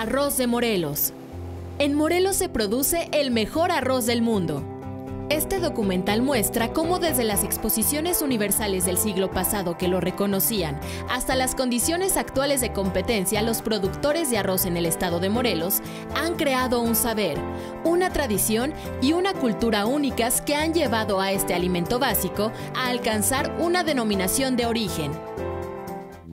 Arroz de Morelos. En Morelos se produce el mejor arroz del mundo. Este documental muestra cómo desde las exposiciones universales del siglo pasado que lo reconocían hasta las condiciones actuales de competencia, los productores de arroz en el estado de Morelos han creado un saber, una tradición y una cultura únicas que han llevado a este alimento básico a alcanzar una denominación de origen.